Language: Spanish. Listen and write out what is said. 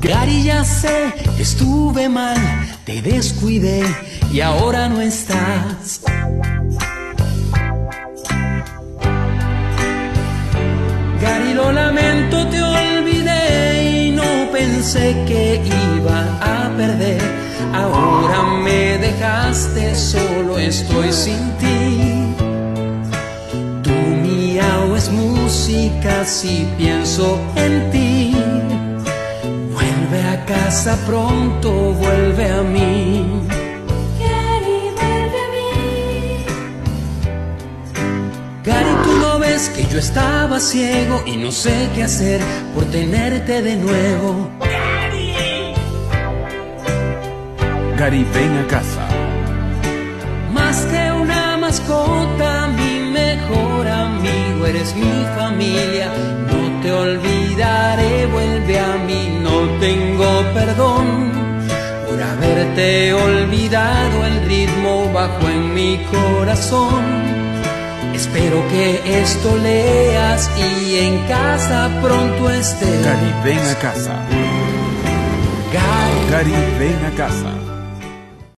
Gary, ya sé estuve mal, te descuidé y ahora no estás. Gary, lo lamento, te olvidé y no pensé que iba a perder. Ahora me dejaste, solo estoy sin ti. Música si pienso en ti. Vuelve a casa pronto, vuelve a mí. Gary, vuelve a mí. Gary, tú no ves que yo estaba ciego y no sé qué hacer por tenerte de nuevo. Gary, ven a casa. Más que una mascota, eres mi familia. No te olvidaré, vuelve a mí, no tengo perdón por haberte olvidado. El ritmo bajo en mi corazón. Espero que esto leas y en casa pronto estés. Gary, ven a casa. Gary, Gary, ven a casa.